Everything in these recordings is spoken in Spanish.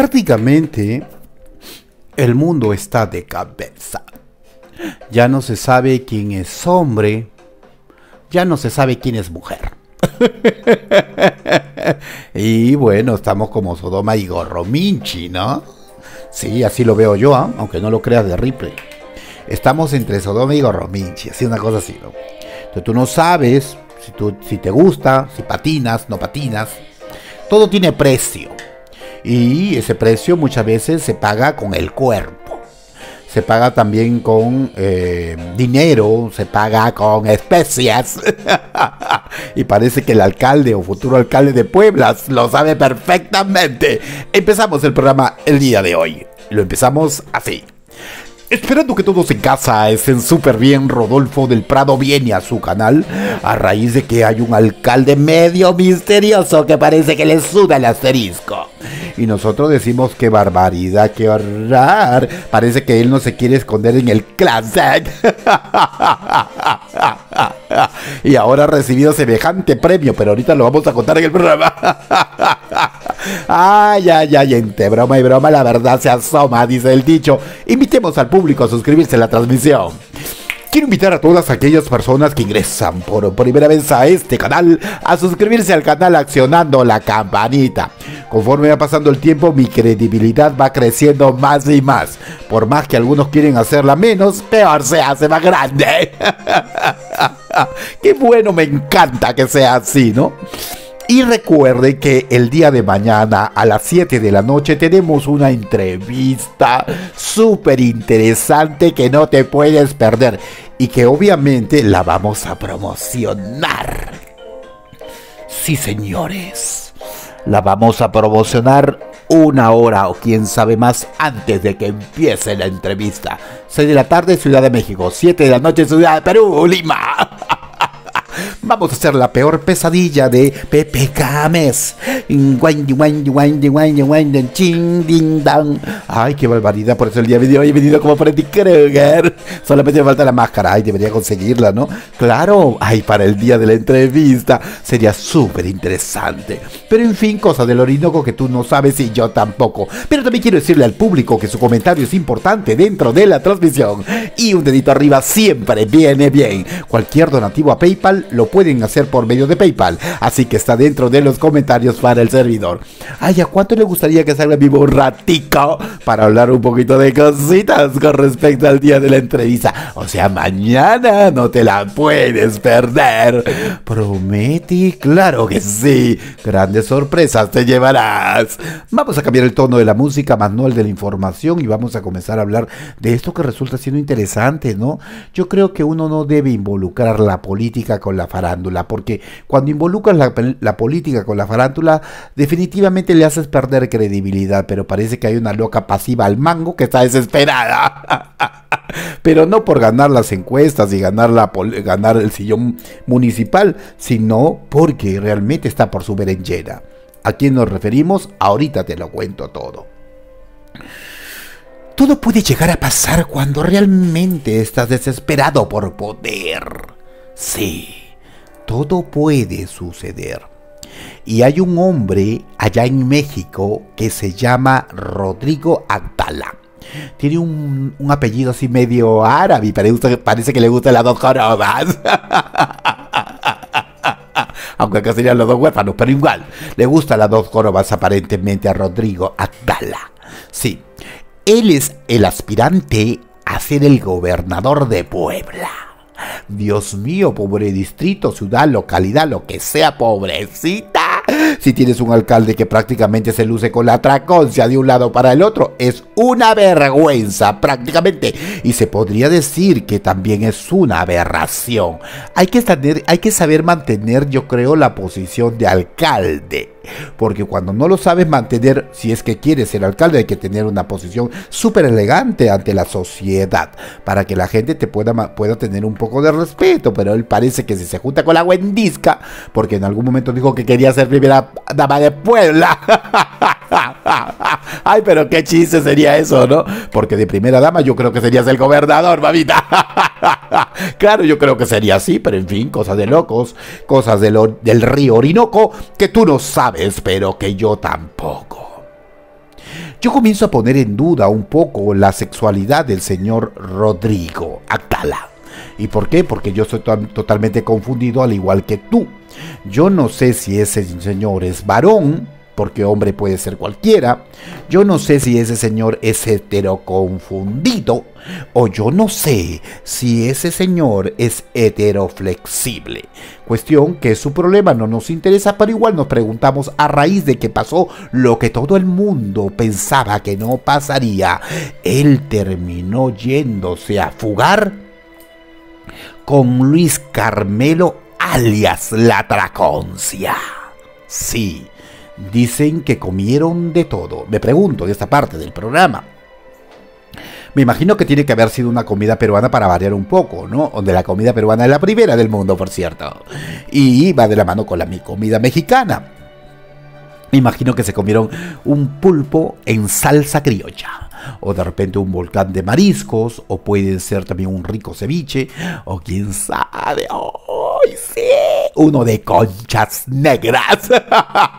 Prácticamente el mundo está de cabeza. Ya no se sabe quién es hombre, ya no se sabe quién es mujer. y bueno, estamos como Sodoma y Gorrominchi, ¿no? Sí, así lo veo yo, ¿ah? aunque no lo creas de Ripley. Estamos entre Sodoma y Gorrominchi, así una cosa así, ¿no? Entonces tú no sabes si, tú, si te gusta, si patinas, no patinas. Todo tiene precio. Y ese precio muchas veces se paga con el cuerpo se paga también con eh, dinero, se paga con especias. y parece que el alcalde o futuro alcalde de Puebla lo sabe perfectamente. Empezamos el programa el día de hoy. Lo empezamos así. Esperando que todos en casa estén súper bien, Rodolfo del Prado viene a su canal a raíz de que hay un alcalde medio misterioso que parece que le suda el asterisco. Y nosotros decimos qué barbaridad, qué horror. Parece que él no se quiere esconder en el closet. y ahora ha recibido semejante premio, pero ahorita lo vamos a contar en el programa. ay, ay, ay, entre broma y broma la verdad se asoma, dice el dicho. Invitemos al público a suscribirse a la transmisión. Quiero invitar a todas aquellas personas que ingresan por primera vez a este canal a suscribirse al canal accionando la campanita. Conforme va pasando el tiempo, mi credibilidad va creciendo más y más. Por más que algunos quieren hacerla menos, peor se hace más grande. Qué bueno, me encanta que sea así, ¿no? Y recuerde que el día de mañana a las 7 de la noche tenemos una entrevista súper interesante que no te puedes perder y que obviamente la vamos a promocionar. Sí, señores. La vamos a promocionar una hora o quién sabe más antes de que empiece la entrevista. 6 de la tarde, Ciudad de México. 7 de la noche, Ciudad de Perú, Lima. Vamos a hacer la peor pesadilla de Pepe Cames. Ay, qué barbaridad. Por eso el día de hoy he venido como Freddy Krueger. Solamente me falta la máscara. Ay, debería conseguirla, ¿no? Claro. Ay, para el día de la entrevista. Sería súper interesante. Pero en fin, cosa del Orinoco que tú no sabes y yo tampoco. Pero también quiero decirle al público que su comentario es importante dentro de la transmisión. Y un dedito arriba siempre viene bien. Cualquier donativo a PayPal lo pueden hacer por medio de PayPal. Así que está dentro de los comentarios para el servidor. Ay, ¿a cuánto le gustaría que salga vivo un ratico para hablar un poquito de cositas con respecto al día de la entrevista? O sea, mañana no te la puedes perder. Prometí, claro que sí. Grandes sorpresas te llevarás. Vamos a cambiar el tono de la música, manual de la información y vamos a comenzar a hablar de esto que resulta siendo interesante, ¿no? Yo creo que uno no debe involucrar la política con la farándula, porque cuando involucras la, política con la farándula, definitivamente le haces perder credibilidad, pero parece que hay una loca pasiva al mango que está desesperada. pero no por ganar las encuestas y ganar, la, ganar el sillón municipal, sino porque realmente está por su berenjena. ¿A quién nos referimos? Ahorita te lo cuento todo. Todo puede llegar a pasar cuando realmente estás desesperado por poder. Sí todo puede suceder. Y hay un hombre allá en México que se llama Rodrigo Abdala. Tiene un, apellido así medio árabe, parece, parece que le gustan las dos jorobas. Aunque acá serían los dos huérfanos, pero igual, le gustan las dos jorobas aparentemente a Rodrigo Abdala. Sí, él es el aspirante a ser el gobernador de Puebla. Dios mío, pobre distrito, ciudad, localidad, lo que sea, pobrecita. Si tienes un alcalde que prácticamente se luce con la traconcia de un lado para el otro, es una vergüenza prácticamente. Y se podría decir que también es una aberración. Hay que, hay que saber mantener, yo creo, la posición de alcalde. Porque cuando no lo sabes mantener, si es que quieres ser alcalde, hay que tener una posición súper elegante ante la sociedad. Para que la gente te pueda, pueda tener un poco de respeto. Pero él parece que si se junta con la Wendisca, porque en algún momento dijo que quería ser primera dama de Puebla. Ay, pero qué chiste sería eso, ¿no? Porque de primera dama yo creo que serías el gobernador, mamita. claro, yo creo que sería así, pero en fin, cosas de locos, cosas del río Orinoco que tú no sabes, pero que yo tampoco. yo comienzo a poner en duda un poco la sexualidad del señor Rodrigo Actala. ¿Y por qué? Porque yo estoy totalmente confundido al igual que tú. Yo no sé si ese señor es varón porque hombre puede ser cualquiera. Yo no sé si ese señor es heteroconfundido o yo no sé si ese señor es heteroflexible. Cuestión que su problema no nos interesa, pero igual nos preguntamos a raíz de que pasó lo que todo el mundo pensaba que no pasaría. Él terminó yéndose a fugar con Luis Carmelo alias la Traconcia. Sí, Dicen que comieron de todo. Me pregunto de esta parte del programa. Me imagino que tiene que haber sido una comida peruana para variar un poco, ¿no? Donde la comida peruana es la primera del mundo, por cierto. Y va de la mano con la comida mexicana. Me imagino que se comieron un pulpo en salsa criolla o de repente un volcán de mariscos, o puede ser también un rico ceviche, o quién sabe, ¡ay, sí! Uno de conchas negras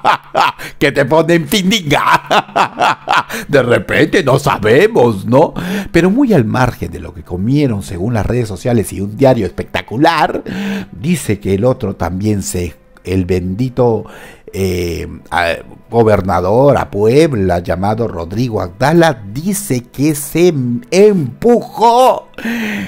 que te ponen findinga. De repente no sabemos, ¿no? Pero muy al margen de lo que comieron según las redes sociales y un diario espectacular, dice que el otro también se, el bendito eh, gobernador a Puebla llamado Rodrigo Agdala dice que se empujó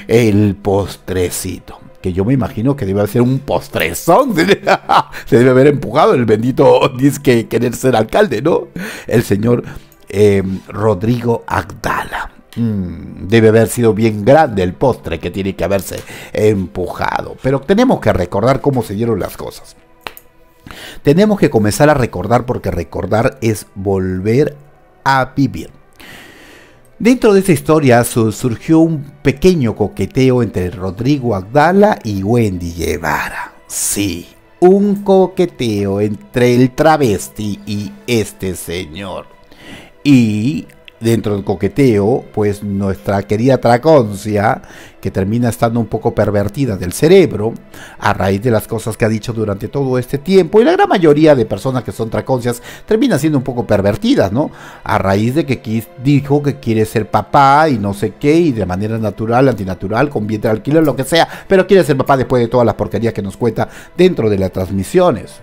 el postrecito. Que yo me imagino que debe ser un postrezón. Se debe haber empujado el bendito dice querer ser alcalde, ¿no? El señor eh, Rodrigo Agdala. Mm, debe haber sido bien grande el postre que tiene que haberse empujado. Pero tenemos que recordar cómo se dieron las cosas. Tenemos que comenzar a recordar porque recordar es volver a vivir. Dentro de esta historia surgió un pequeño coqueteo entre Rodrigo Agdala y Wendy Guevara. Sí, un coqueteo entre el travesti y este señor. Y dentro del coqueteo, pues nuestra querida Traconcia, que termina estando un poco pervertida del cerebro, a raíz de las cosas que ha dicho durante todo este tiempo, y la gran mayoría de personas que son traconcias terminan siendo un poco pervertidas, ¿no? A raíz de que dijo que quiere ser papá y no sé qué, y de manera natural, antinatural, con vientre alquiler, lo que sea, pero quiere ser papá después de todas las porquerías que nos cuenta dentro de las transmisiones.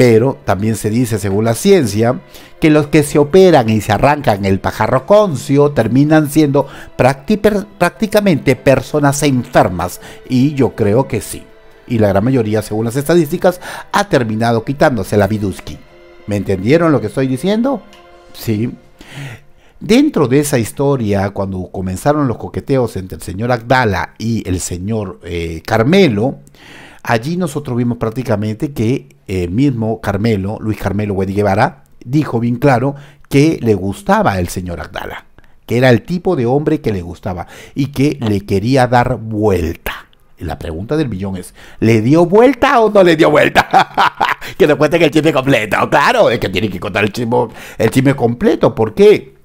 Pero también se dice, según la ciencia, que los que se operan y se arrancan el pajarro concio terminan siendo prácticamente personas enfermas. Y yo creo que sí. Y la gran mayoría, según las estadísticas, ha terminado quitándose la viduski. ¿Me entendieron lo que estoy diciendo? Sí. Dentro de esa historia, cuando comenzaron los coqueteos entre el señor Agdala y el señor eh, Carmelo, Allí nosotros vimos prácticamente que eh, mismo Carmelo, Luis Carmelo Wendy Guevara, dijo bien claro que le gustaba el señor Agdala, que era el tipo de hombre que le gustaba y que le quería dar vuelta. La pregunta del millón es, ¿le dio vuelta o no le dio vuelta? que nos cuenten el chisme completo. Claro, es que tiene que contar el chisme, el chisme completo. ¿Por qué?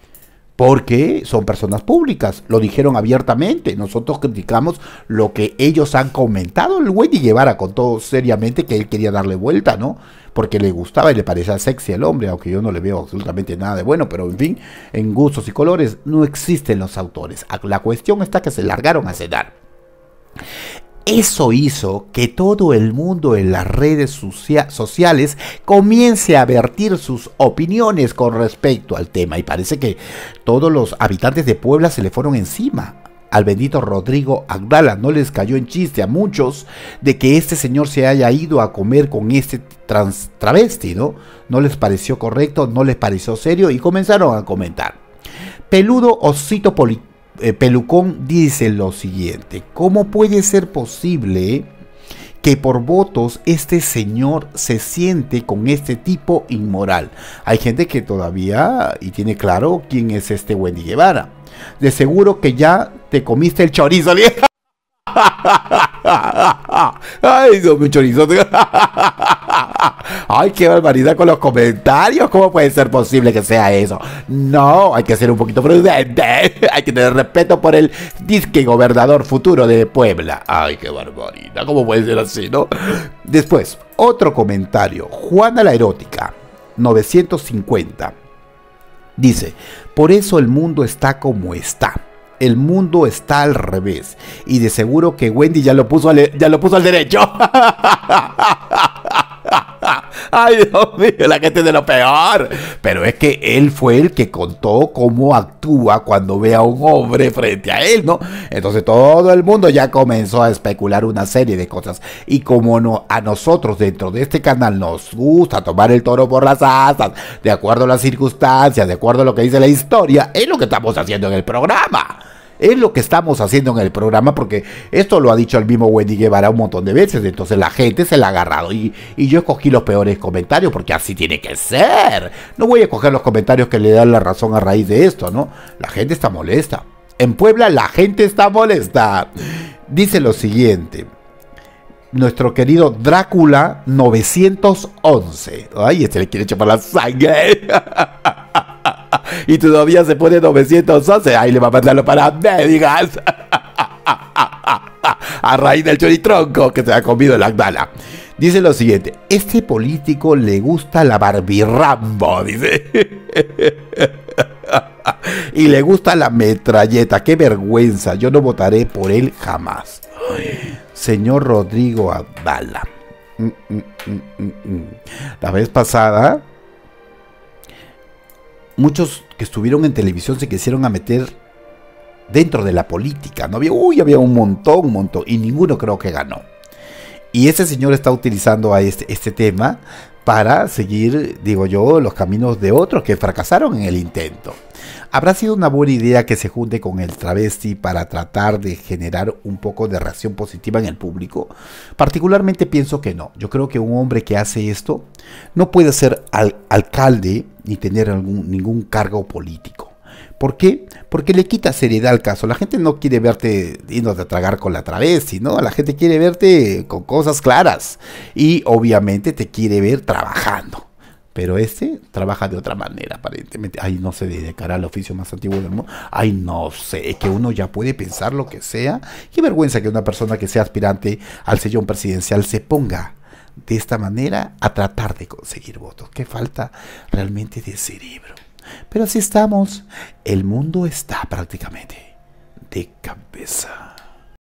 Porque son personas públicas, lo dijeron abiertamente, nosotros criticamos lo que ellos han comentado, el güey Guevara contó seriamente que él quería darle vuelta, ¿no? Porque le gustaba y le parecía sexy al hombre, aunque yo no le veo absolutamente nada de bueno, pero en fin, en gustos y colores no existen los autores, la cuestión está que se largaron a cenar. Eso hizo que todo el mundo en las redes sociales comience a vertir sus opiniones con respecto al tema y parece que todos los habitantes de Puebla se le fueron encima. Al bendito Rodrigo Agdala no les cayó en chiste a muchos de que este señor se haya ido a comer con este trans travesti, ¿no? No les pareció correcto, no les pareció serio y comenzaron a comentar. Peludo osito político eh, Pelucón dice lo siguiente, ¿cómo puede ser posible que por votos este señor se siente con este tipo inmoral? Hay gente que todavía y tiene claro quién es este Wendy Guevara. De seguro que ya te comiste el chorizo. Ay, Dios mío, chorizo. Ay, qué barbaridad con los comentarios. ¿Cómo puede ser posible que sea eso? No, hay que ser un poquito prudente. Hay que tener respeto por el disque gobernador futuro de Puebla. Ay, qué barbaridad. ¿Cómo puede ser así, no? Después, otro comentario. Juana la erótica, 950. Dice, por eso el mundo está como está. El mundo está al revés. Y de seguro que Wendy ya lo puso al, ya lo puso al derecho. Ay, Dios mío, la gente de lo peor. Pero es que él fue el que contó cómo actúa cuando ve a un hombre frente a él, ¿no? Entonces todo el mundo ya comenzó a especular una serie de cosas. Y como no, a nosotros dentro de este canal nos gusta tomar el toro por las asas, de acuerdo a las circunstancias, de acuerdo a lo que dice la historia, es lo que estamos haciendo en el programa. Es lo que estamos haciendo en el programa porque esto lo ha dicho el mismo Wendy Guevara un montón de veces. Entonces la gente se la ha agarrado y, yo escogí los peores comentarios porque así tiene que ser. No voy a coger los comentarios que le dan la razón a raíz de esto, ¿no? La gente está molesta. En Puebla la gente está molesta. Dice lo siguiente. Nuestro querido Drácula 911. Ay, este le quiere chupar la sangre. y todavía se pone 911, ahí le va a mandarlo para médicas. a raíz del choritronco que se ha comido el Agdala. Dice lo siguiente, este político le gusta la barbirrambo, dice. y le gusta la metralleta, qué vergüenza, yo no votaré por él jamás. Señor Rodrigo Abdala. Mm, mm, mm, la vez pasada muchos que estuvieron en televisión se quisieron a meter dentro de la política. No había, uy, había un montón, un montón, y ninguno creo que ganó. Y ese señor está utilizando a este, este tema para seguir, digo yo, los caminos de otros que fracasaron en el intento. ¿Habrá sido una buena idea que se junte con el travesti para tratar de generar un poco de reacción positiva en el público? Particularmente pienso que no. Yo creo que un hombre que hace esto no puede ser alcalde ni tener ningún cargo político. ¿Por qué? Porque le quita seriedad al caso. La gente no quiere verte yendo a tragar con la travesti, ¿no? La gente quiere verte con cosas claras. Y obviamente te quiere ver trabajando. Pero este trabaja de otra manera, aparentemente. Ay, no sé, dedicará al oficio más antiguo del mundo. Ay, no sé, que uno ya puede pensar lo que sea. Qué vergüenza que una persona que sea aspirante al sellón presidencial se ponga de esta manera a tratar de conseguir votos. Qué falta realmente de cerebro. Pero así estamos. El mundo está prácticamente de cabeza.